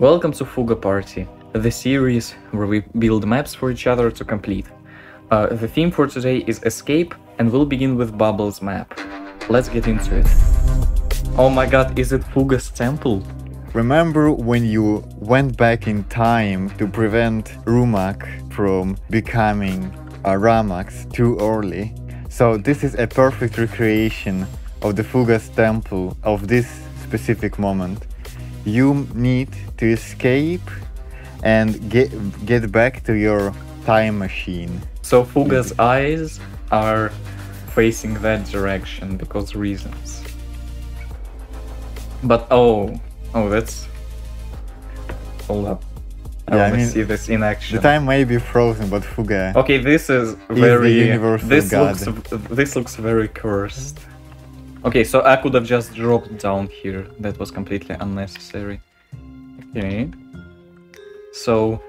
Welcome to Fooga Party, the series where we build maps for each other to complete. Uh, the theme for today is Escape, and we'll begin with Bubbles map. Let's get into it. Oh my god, is it Fooga's temple? Remember when you went back in time to prevent Rumak from becoming a Ramaks too early? So this is a perfect recreation of the Fooga's temple of this specific moment. You need to escape and get get back to your time machine. So Fooga's eyes are facing that direction because reasons. But oh, oh, that's. Hold up. I Yeah, I mean, see this in action. The time may be frozen, but Fooga. Okay, this is the very. universal this god. looks. This looks very cursed. Okay, so I could have just dropped down here. That was completely unnecessary. Okay. So,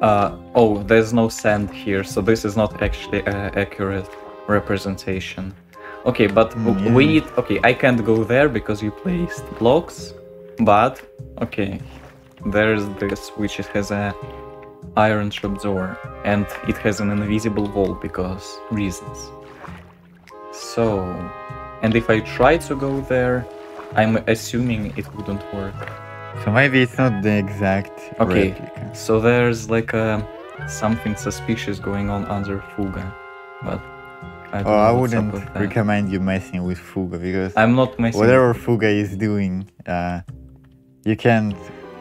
uh, oh, there's no sand here, so this is not actually an accurate representation. Okay, but Mm, yeah. we need. Okay, I can't go there because you placed blocks, but okay, there's this which it has a iron trapdoor and it has an invisible wall because reasons. So, and if I try to go there, I'm assuming it wouldn't work. So maybe it's not the exact Okay. replica. So there's like a something suspicious going on under Fooga, but I don't Oh, I wouldn't recommend you messing with Fooga because I'm not messing. whatever Fooga is doing, uh, you can't.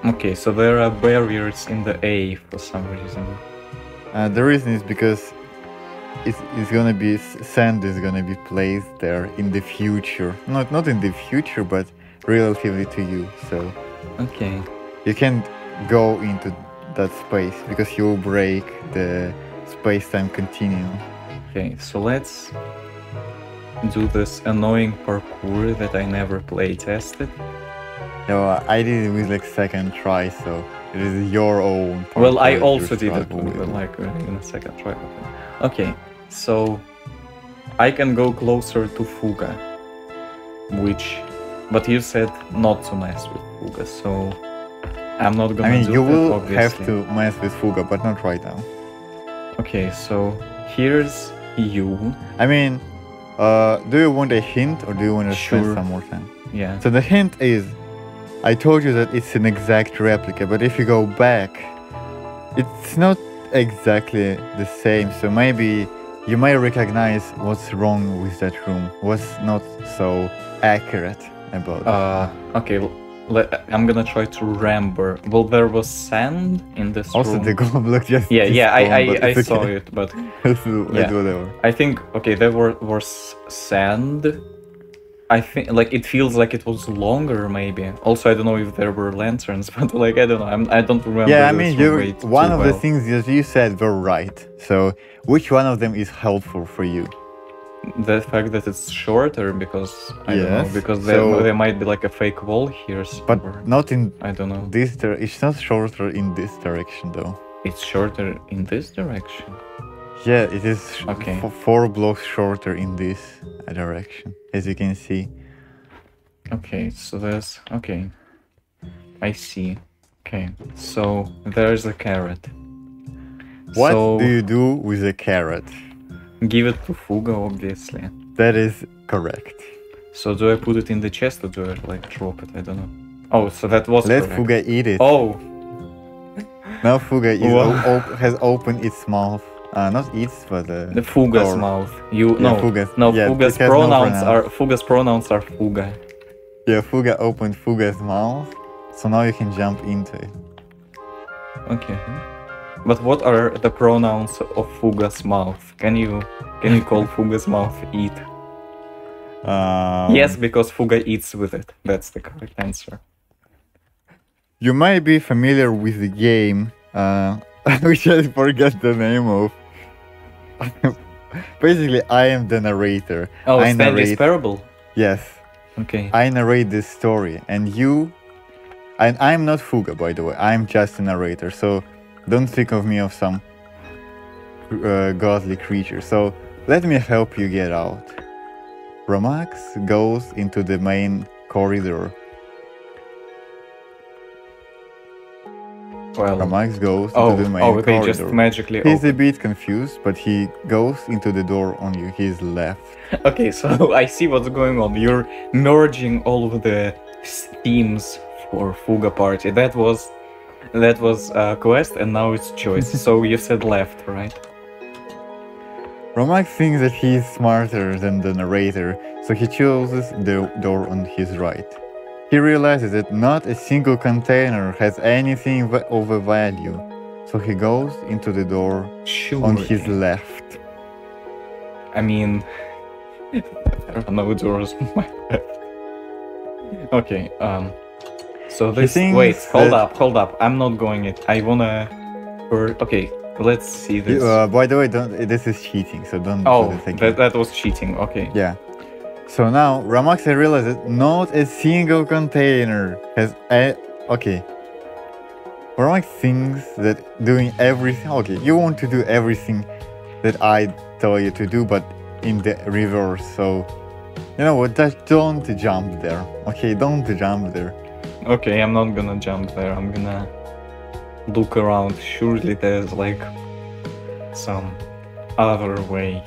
Okay, so there are barriers in the A for some reason. Uh, the reason is because it's, it's gonna be sand is gonna be placed there in the future. Not not in the future, but relatively to you. So Okay. you can't go into that space because you'll break the space-time continuum. Okay, so let's do this annoying parkour that I never play tested. No, I did it with like second try, so it is your own. Well, I also did it with. like in a second try. Okay. okay, so I can go closer to Fooga, which, but you said not to mess with Fooga, so I'm not gonna I mean, do you that, will obviously. have to mess with Fooga, but not right now. Okay, so here's you. I mean, uh, do you want a hint or do you want to Sure. spend some more time? Yeah. So the hint is, I told you that it's an exact replica, but if you go back, it's not exactly the same. So maybe you may recognize what's wrong with that room, what's not so accurate about it. Uh, okay. Let, I'm gonna try to remember. Well, there was sand in this also, room. the gold block just yeah, yeah, I, I, I it's saw it, but it's Yeah. whatever. I think okay, there were was sand. I think like it feels like it was longer, maybe. Also, I don't know if there were lanterns, but like I don't know. I'm, I don't remember. Yeah, I mean, you one of the things that you said were right. So, which one of them is helpful for you? The fact that it's shorter because I don't know because there so- there might be like a fake wall here. But not in I don't know. this. It's not shorter in this direction, though. It's shorter in this direction. Yeah, it is Okay. four blocks shorter in this direction, as you can see. Okay, so there's okay. I see. Okay, so there's a carrot. What So do you do with a carrot? give it to Fooga, obviously. That is correct. So do I put it in the chest or do I like drop it? I don't know. Oh, so that was Let correct. Fooga eat it. Oh, Now Fooga op- has opened its mouth. Uh, not its, but uh, the Fooga's mouth. You Yeah, no, Fooga's- no. yeah, Fooga's has no pronouns are Fooga's pronouns are Fooga. Yeah, Fooga opened Fooga's mouth, so now you can jump into it. Okay. But what are the pronouns of Fooga's mouth? Can you can you call Fooga's mouth eat? Um, yes, because Fooga eats with it. That's the correct answer. You might be familiar with the game, uh, which I forget the name of. Basically, I am the narrator. Oh, I narrate. Parable. Yes, Okay. I narrate this story, and you. And I'm not Fooga, by the way. I'm just a narrator, so don't think of me of some uh, godly creature. So let me help you get out. Ramaks goes into the main corridor Well, Ramaks goes oh, into the main oh, they corridor. just magically. He's open- a bit confused, but he goes into the door on his left. Okay, so I see what's going on. You're merging all of the themes for Fooga Party. That was that was uh, quest, and now it's choice. so you said left, right? Ramaks thinks that he's smarter than the narrator, so he chooses the door on his right. He realizes that not a single container has anything of a value, so he goes into the door Sure. on his left. I mean, there are no doors on my left. Okay. Um. So this. Wait. Hold up. Hold up. I'm not going it. I wanna. Or okay. Let's see this. Uh, by the way, don't, this is cheating, so don't oh, do this again. that that was cheating. Okay. Yeah. So now Ramaks realizes not a single container has a okay. Ramaks thinks that doing everything okay, you want to do everything that I tell you to do, but in the reverse. So you know what? Just don't jump there. Okay, don't jump there. Okay, I'm not gonna jump there. I'm gonna look around. Surely there's like some other way,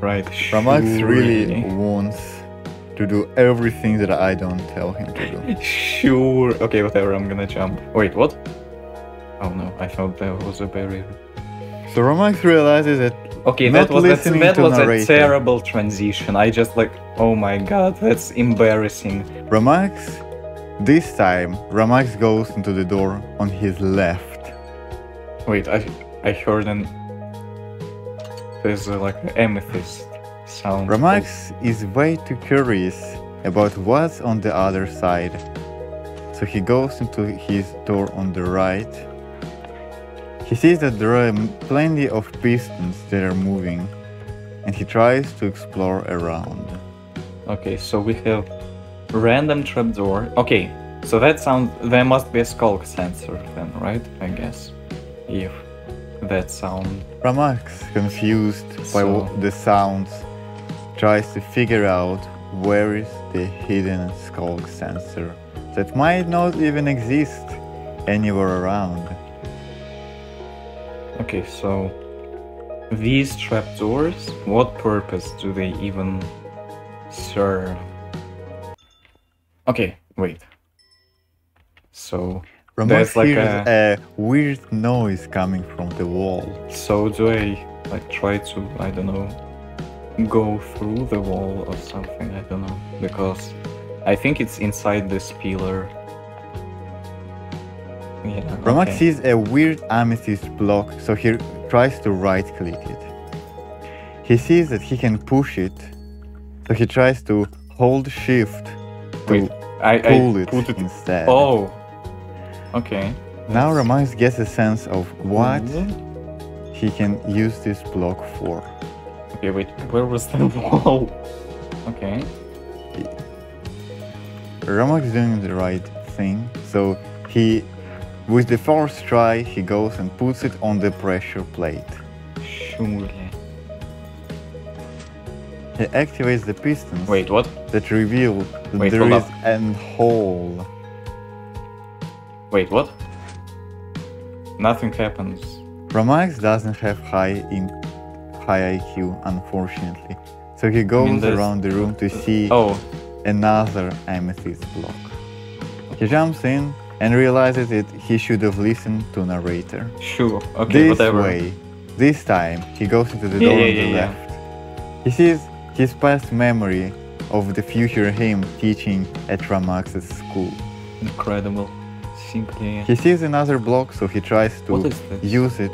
right? Ramaks really wants to do everything that I don't tell him to do. Sure. Okay, whatever. I'm gonna jump. Wait, what? Oh no, I thought there was a barrier. So Ramaks realizes that Okay, that was that to was a terrible transition. I just like, oh my god, that's embarrassing. Ramaks, this time, Ramaks goes into the door on his left. Wait, I I heard an there's uh, like an amethyst sound. Ramaks is way too curious about what's on the other side. So he goes into his door on the right. He sees that there are plenty of pistons that are moving, and he tries to explore around. Okay, so we have random trapdoor. Okay, so that sounds there must be a sculk sensor then, right? I guess. If that sound Ramaks, confused by So- wh- the sounds, tries to figure out where is the hidden sculk sensor that might not even exist anywhere around. Okay, so these trapdoors, what purpose do they even serve? Okay, wait. So, Ramaks There's like hears a... weird noise coming from the wall. so do I like try to I don't know go through the wall or something? I don't know because I think it's inside this pillar. Yeah. Ramaks okay. sees a weird amethyst block, so he tries to right click it. He sees that he can push it, so he tries to hold shift to Wait, I, I pull it put it. instead. Oh. Okay. Now Ramaks gets a sense of what Mhm. he can use this block for. Okay, wait, where was the wall? Okay. Ramaks is doing the right thing, so he, with the first try, he goes and puts it on the pressure plate. Surely. He activates the pistons Wait, what? that reveal that Wait, there up. an hole. Wait, what? Nothing happens. Ramaks doesn't have high in high IQ, unfortunately, so he goes around the room to uh, see Oh, another amethyst block. He jumps in and realizes that he should have listened to narrator. sure. Okay, this whatever. way, this time, he goes into the Yeah, door yeah, on the yeah, yeah. left. He sees his past memory of the future him teaching at Ramaks's school. Incredible. Simply. He sees another block, so he tries to What is this? use it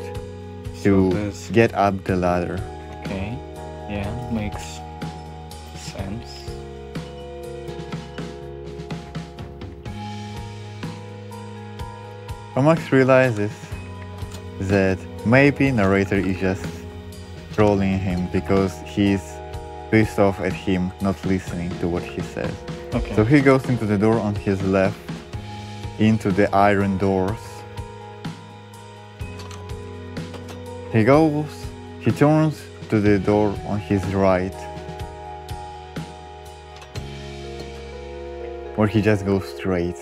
to this- get up the ladder. Okay. Yeah, makes sense. Ramaks realizes that maybe narrator is just trolling him because he's pissed off at him not listening to what he says. Okay. So he goes into the door on his left, into the iron doors. He goes, he turns to the door on his right, where he just goes straight.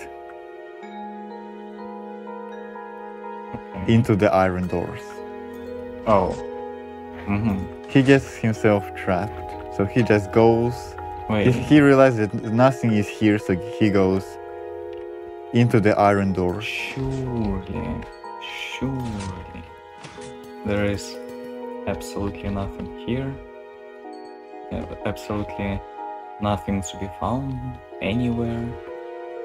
Into the iron doors. Oh. Mm-hmm. He gets himself trapped, so he just goes. He, Wait. he realizes that nothing is here, so he goes into the iron door. Surely, surely, there is absolutely nothing here. Absolutely nothing to be found anywhere.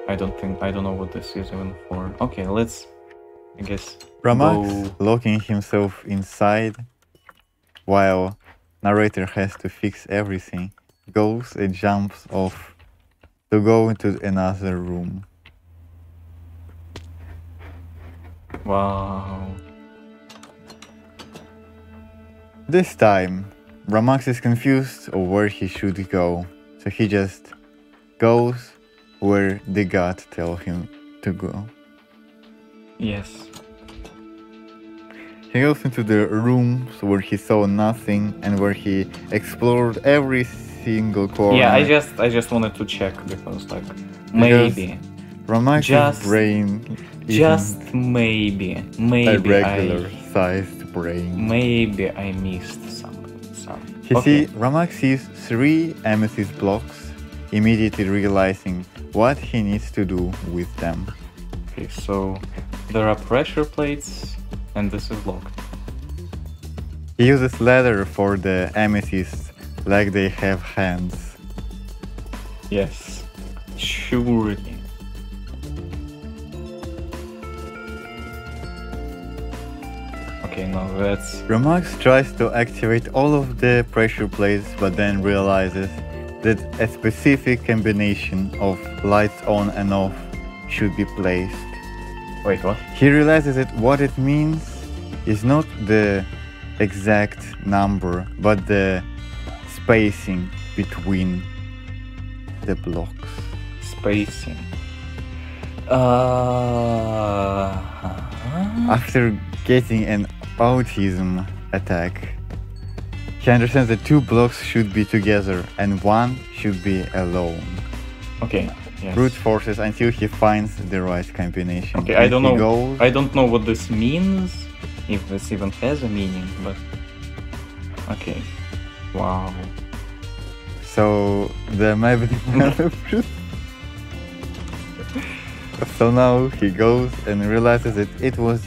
I don't think I don't know what this is even for. Okay, let's. I guess. Ramaks go- locking himself inside while narrator has to fix everything goes and jumps off to go into another room. Wow. This time, Ramaks is confused of where he should go, so he just goes where the god tell him to go. Yes. He goes into the rooms where he saw nothing and where he explored every single corner. Yeah, I just I just wanted to check because like maybe Ramaks's just- brain isn't just maybe a maybe regular I sized brain. maybe I missed some some. He okay. see Ramak sees three amethyst blocks, immediately realizing what he needs to do with them. Okay, so there are pressure plates, and this is locked. He uses leather for the amethysts like they have hands. Yes, surely. No, that's Ramaks tries to activate all of the pressure plates but then realizes that a specific combination of lights on and off should be placed. wait what? He realizes that what it means is not the exact number, but the spacing between the blocks. Spacing. Uh. After getting an autism attack, he understands that two blocks should be together and one should be alone. Okay. Yes. Brute forces until he finds the right combination. Okay, I don't know. Goes, I don't know what this means, if this even has a meaning, but okay. Wow. So there the map. so now he goes and realizes that it was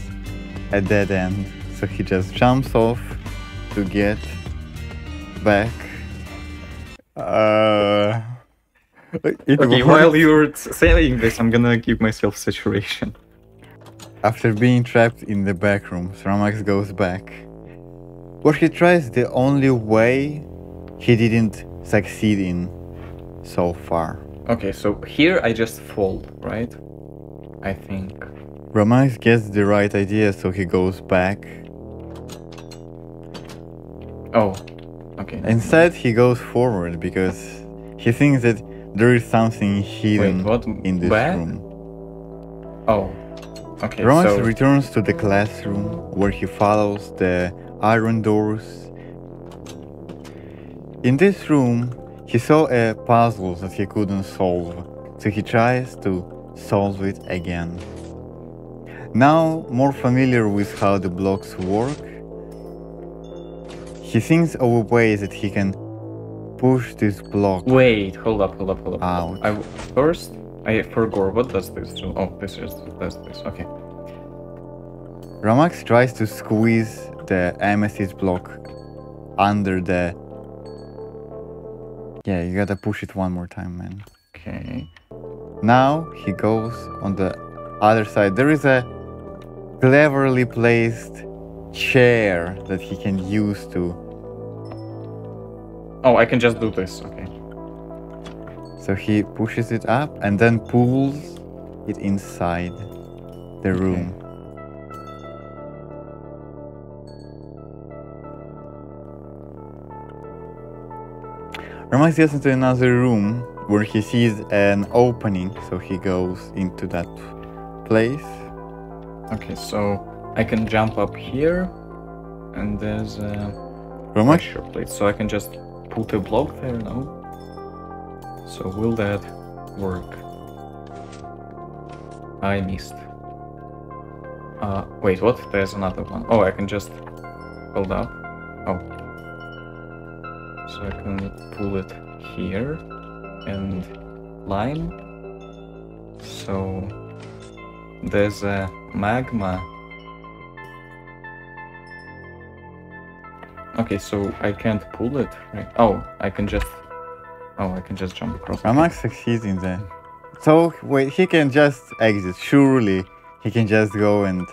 a dead end. So he just jumps off to get back. Uh, Okay, was- while you're saying this, I'm gonna give myself saturation. After being trapped in the back room, Ramaks goes back. Where he tries the only way he didn't succeed in so far. Okay, so here I just fall, right? I think. Ramaks gets the right idea, so he goes back. Oh, okay. Instead, he goes forward because he thinks that there is something hidden Wait, in this Back? room. Oh, okay. Ramaks so returns to the classroom where he follows the iron doors. In this room, he saw a puzzle that he couldn't solve, so he tries to solve it again. Now, more familiar with how the blocks work, he thinks of a way that he can push this block wait, hold up, hold up, hold up. out. I first I forgot. What does this do? Oh, this is does this. Okay. Ramaks tries to squeeze the amethyst block under the. Yeah, you gotta push it one more time, man. Okay. Now he goes on the other side. There is a cleverly placed chair that he can use to. Oh, I can just do this. Okay. So he pushes it up and then pulls it inside the room. Ramaks gets into another room where he sees an opening, so he goes into that place. Okay, so I can jump up here, and there's a Ramaks pressure plate, so I can just put a block there now. So will that work? I missed. Uh, wait, what? There's another one. Oh, I can just hold up. Oh. So I can pull it here and line. So there's a magma. Okay, so I can't pull it, right? Oh, I can just. Oh, I can just jump across. I'm not succeeding that. So wait, he can just exit. Surely he can just go and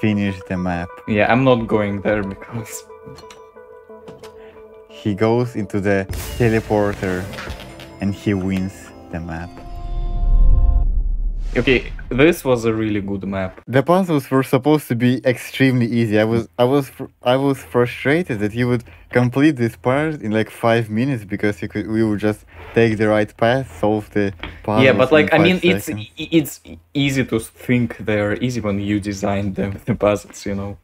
finish the map. Yeah, I'm not going there because. He goes into the teleporter and he wins the map. Okay, this was a really good map. The puzzles were supposed to be extremely easy. I was I was I was frustrated that you would complete this part in like five minutes because you could we would just take the right path, solve the puzzle. yeah, but like I mean, it's e- it's easy to think they're easy when you design the, the puzzles, you know.